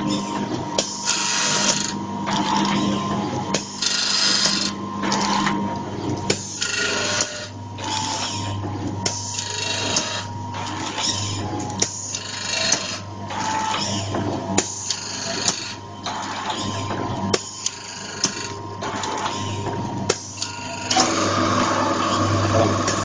ちょっと待って。